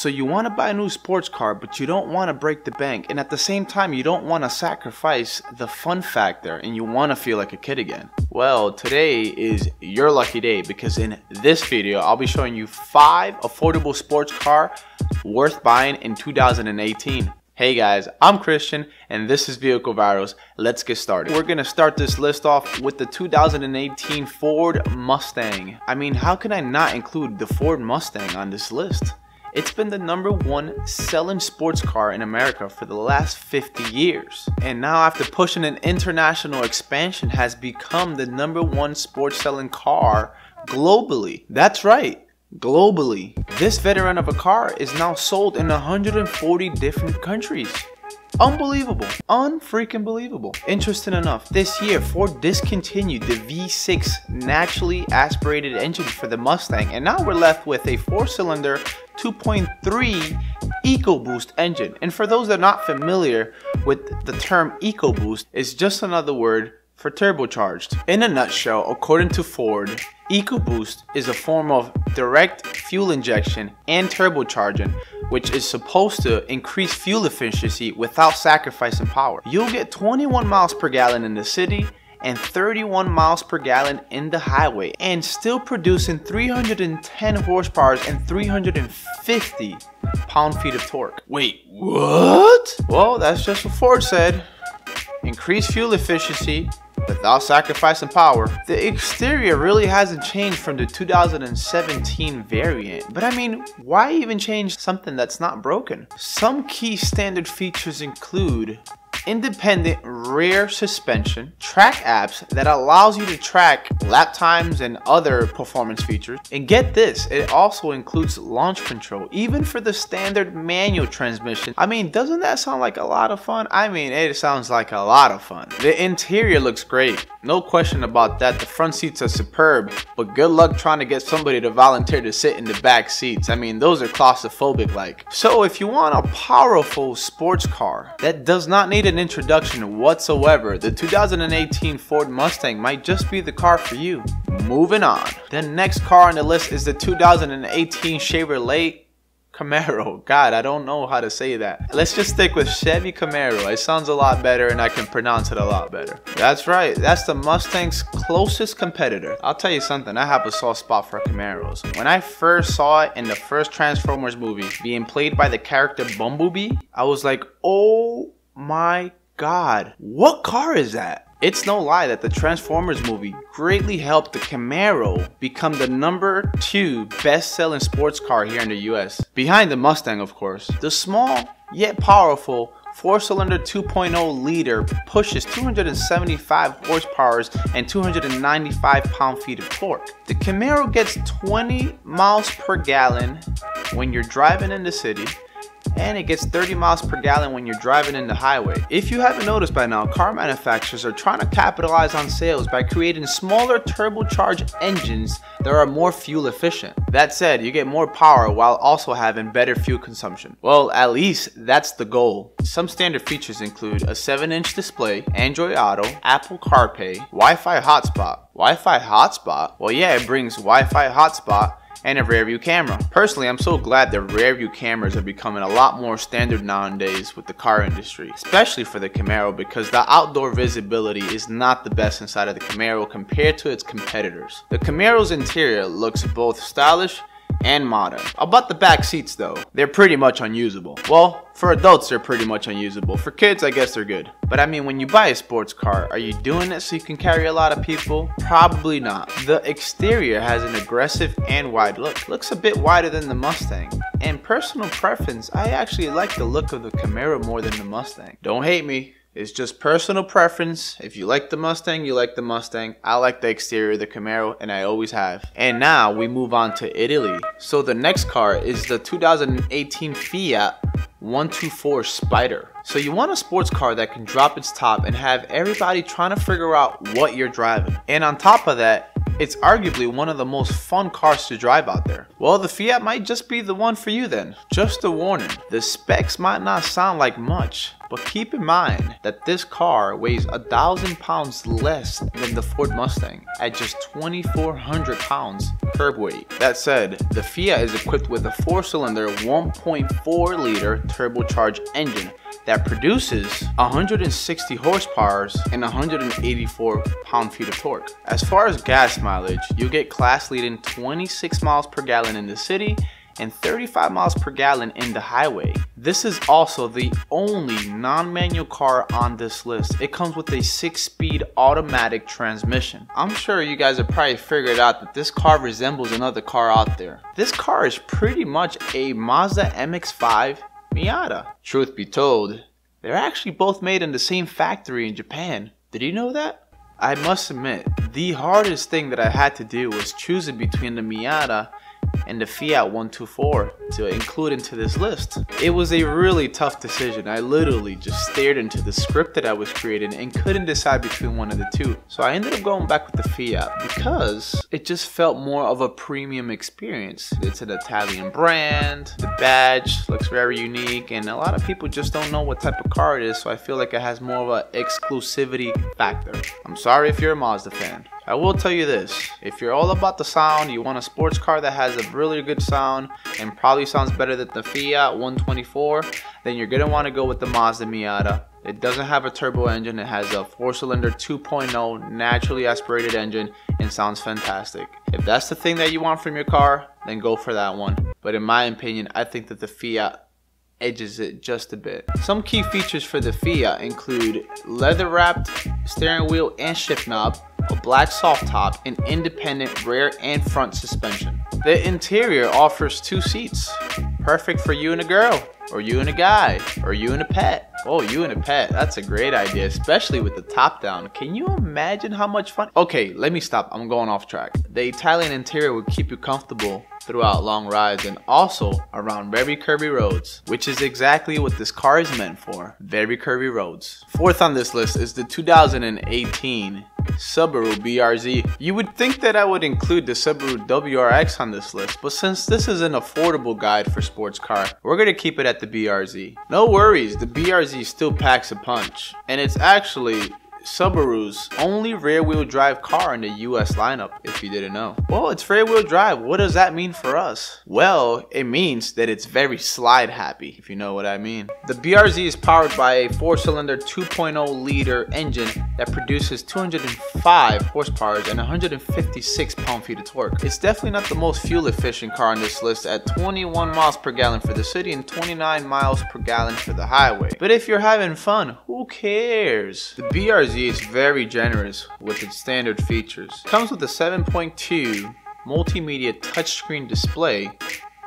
So you want to buy a new sports car, but you don't want to break the bank. And at the same time, you don't want to sacrifice the fun factor and you want to feel like a kid again. Well, today is your lucky day because in this video, I'll be showing you five affordable sports car worth buying in 2018. Hey guys, I'm Christian and this is Vehicle Virals. Let's get started. We're gonna start this list off with the 2018 Ford Mustang. I mean, how can I not include the Ford Mustang on this list? It's been the number one selling sports car in America for the last 50 years. And now after pushing an international expansion has become the number one sports selling car globally. That's right globally. This veteran of a car is now sold in 140 different countries. Unbelievable. Unfreaking believable. Interesting enough, this year Ford discontinued the V6 naturally aspirated engine for the Mustang and now we're left with a 4-cylinder 2.3 EcoBoost engine. And for those that are not familiar with the term EcoBoost, it's just another word for turbocharged. In a nutshell, according to Ford, EcoBoost is a form of direct fuel injection and turbocharging which is supposed to increase fuel efficiency without sacrificing power. You'll get 21 miles per gallon in the city and 31 miles per gallon in the highway and still producing 310 horsepower and 350 pound-feet of torque. Wait, what? Well, that's just what Ford said. Increase fuel efficiency without sacrificing power. The exterior really hasn't changed from the 2017 variant, but I mean, why even change something that's not broken? Some key standard features include independent rear suspension, track apps that allows you to track lap times and other performance features. And get this, it also includes launch control, even for the standard manual transmission. I mean, doesn't that sound like a lot of fun? I mean, it sounds like a lot of fun. The interior looks great. No question about that. The front seats are superb, but good luck trying to get somebody to volunteer to sit in the back seats. I mean, those are claustrophobic like. So if you want a powerful sports car that does not need an introduction whatsoever, the 2018 Ford Mustang might just be the car for you. Moving on. The next car on the list is the 2018 Chevrolet Camaro. God, I don't know how to say that. Let's just stick with Chevy Camaro. It sounds a lot better and I can pronounce it a lot better. That's right. That's the Mustang's closest competitor. I'll tell you something. I have a soft spot for Camaros. When I first saw it in the first Transformers movie being played by the character Bumblebee, I was like, oh my god. What car is that? It's no lie that the Transformers movie greatly helped the Camaro become the number two best selling sports car here in the US, behind the Mustang of course. The small yet powerful 4-cylinder 2.0 liter pushes 275 horsepower and 295 pound-feet of torque. The Camaro gets 20 miles per gallon when you're driving in the city and it gets 30 miles per gallon when you're driving in the highway. If you haven't noticed by now, car manufacturers are trying to capitalize on sales by creating smaller turbocharged engines that are more fuel efficient. That said, you get more power while also having better fuel consumption. Well, at least that's the goal. Some standard features include a 7-inch display, Android Auto, Apple CarPlay, Wi-Fi hotspot. Wi-Fi hotspot? Well yeah, it brings Wi-Fi hotspot and a rear view camera. Personally, I'm so glad that rear view cameras are becoming a lot more standard nowadays with the car industry, especially for the Camaro because the outdoor visibility is not the best inside of the Camaro compared to its competitors. The Camaro's interior looks both stylish and modern. About the back seats though, they're pretty much unusable. Well, for adults they're pretty much unusable. For kids, I guess they're good. But I mean, when you buy a sports car, are you doing it so you can carry a lot of people? Probably not. The exterior has an aggressive and wide look. Looks a bit wider than the Mustang. And personal preference, I actually like the look of the Camaro more than the Mustang. Don't hate me. It's just personal preference. If you like the Mustang, you like the Mustang. I like the exterior of the Camaro, and I always have. And now we move on to Italy. So the next car is the 2018 Fiat 124 Spider. So you want a sports car that can drop its top and have everybody trying to figure out what you're driving. And on top of that, it's arguably one of the most fun cars to drive out there. Well, the Fiat might just be the one for you then. Just a warning, the specs might not sound like much, But keep in mind that this car weighs a thousand pounds less than the Ford Mustang at just 2,400 pounds curb weight. That said, the Fiat is equipped with a four-cylinder 1.4 liter turbocharged engine that produces 160 horsepower and 184 pound-feet of torque. As far as gas mileage, you get class leading 26 miles per gallon in the city and 35 miles per gallon in the highway. This is also the only non-manual car on this list. It comes with a 6-speed automatic transmission. I'm sure you guys have probably figured out that this car resembles another car out there. This car is pretty much a Mazda MX-5 Miata. Truth be told, they're actually both made in the same factory in Japan. Did you know that? I must admit, the hardest thing that I had to do was choosing between the Miata and the Fiat 124 to include into this list. It was a really tough decision. I literally just stared into the script that I was creating and couldn't decide between one of the two. So I ended up going back with the Fiat because it just felt more of a premium experience. It's an Italian brand, the badge looks very unique, and a lot of people just don't know what type of car it is, so I feel like it has more of an exclusivity factor. I'm sorry if you're a Mazda fan. I will tell you this, if you're all about the sound, you want a sports car that has a really good sound and probably sounds better than the Fiat 124, then you're going to want to go with the Mazda Miata. It doesn't have a turbo engine, it has a 4-cylinder 2.0 naturally aspirated engine and sounds fantastic. If that's the thing that you want from your car, then go for that one. But in my opinion, I think that the Fiat edges it just a bit. Some key features for the Fiat include leather wrapped steering wheel and shift knob, a black soft top, and independent rear and front suspension. The interior offers two seats, perfect for you and a girl, or you and a guy, or you and a pet. Oh, you and a pet, that's a great idea, especially with the top down. Can you imagine how much fun? Okay, let me stop, I'm going off track. The Italian interior will keep you comfortable throughout long rides and also around very curvy roads, which is exactly what this car is meant for, very curvy roads. Fourth on this list is the 2018 Subaru BRZ. You would think that I would include the Subaru WRX on this list, but since this is an affordable guide for sports car, we're gonna keep it at the BRZ. No worries, the BRZ still packs a punch, and it's actually Subaru's only rear-wheel drive car in the US lineup, if you didn't know. Well, it's rear-wheel drive. What does that mean for us? Well, it means that it's very slide happy, if you know what I mean. The BRZ is powered by a 4-cylinder 2.0 liter engine that produces 205 horsepower and 156 pound-feet of torque. It's definitely not the most fuel-efficient car on this list at 21 miles per gallon for the city and 29 miles per gallon for the highway. But if you're having fun, who cares? The BRZ is very generous with its standard features. Comes with a 7.2 multimedia touchscreen display,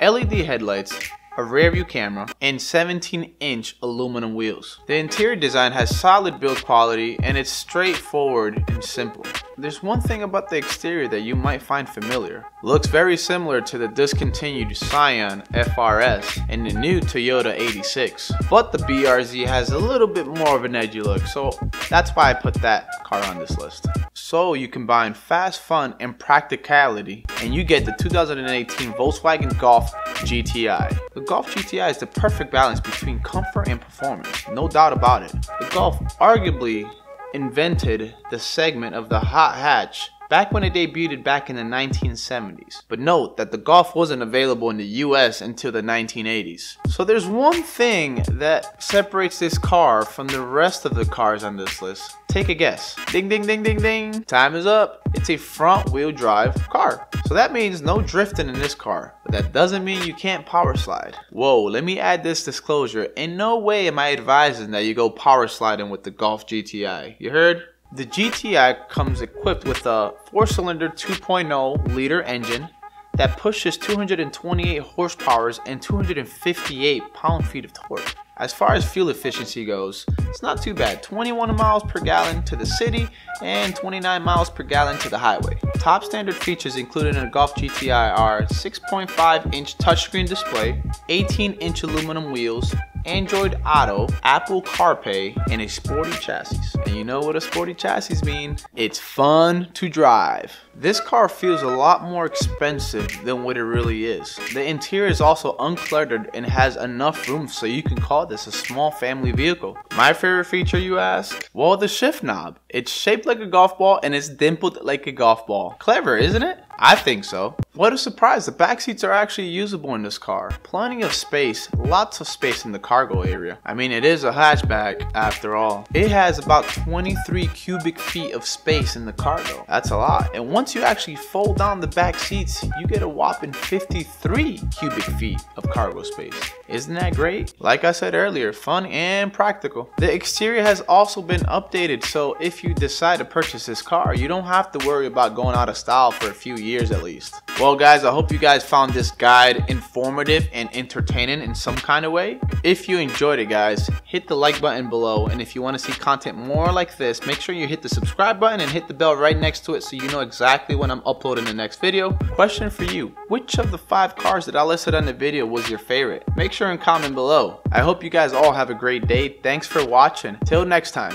LED headlights, a rear view camera, and 17 inch aluminum wheels. The interior design has solid build quality and it's straightforward and simple. There's one thing about the exterior that you might find familiar. Looks very similar to the discontinued Scion FRS and the new Toyota 86. But the BRZ has a little bit more of an edgy look, so that's why I put that car on this list. So you combine fast fun and practicality and you get the 2018 Volkswagen Golf GTI. The Golf GTI is the perfect balance between comfort and performance, no doubt about it. The Golf arguably invented the segment of the hot hatch back when it debuted back in the 1970s. But note that the Golf wasn't available in the US until the 1980s. So there's one thing that separates this car from the rest of the cars on this list. Take a guess. Ding ding ding ding ding. Time is up. It's a front wheel drive car. So that means no drifting in this car. That doesn't mean you can't power slide. Whoa, let me add this disclosure. In no way am I advising that you go power sliding with the Golf GTI. You heard? The GTI comes equipped with a 4-cylinder 2.0 liter engine that pushes 228 horsepower and 258 pound-feet of torque. As far as fuel efficiency goes, it's not too bad. 21 miles per gallon to the city and 29 miles per gallon to the highway. Top standard features included in a Golf GTI are 6.5 inch touchscreen display, 18 inch aluminum wheels, Android Auto, Apple CarPlay, and a sporty chassis. And you know what a sporty chassis mean? It's fun to drive. This car feels a lot more expensive than what it really is. The interior is also uncluttered and has enough room so you can call this a small family vehicle. My favorite feature you ask? Well, the shift knob. It's shaped like a golf ball and it's dimpled like a golf ball. Clever, isn't it? I think so. What a surprise, the back seats are actually usable in this car. Plenty of space, lots of space in the cargo area. I mean, it is a hatchback after all. It has about 23 cubic feet of space in the cargo. That's a lot. And once you actually fold down the back seats, you get a whopping 53 cubic feet of cargo space. Isn't that great? Like I said earlier, fun and practical. The exterior has also been updated, so if you decide to purchase this car, you don't have to worry about going out of style for a few years at least. Well guys, I hope you guys found this guide informative and entertaining in some kind of way. If you enjoyed it guys, hit the like button below and if you want to see content more like this, make sure you hit the subscribe button and hit the bell right next to it so you know exactly when I'm uploading the next video. Question for you, which of the five cars that I listed on the video was your favorite? Make sure and comment below. I hope you guys all have a great day. Thanks for watching. Till next time.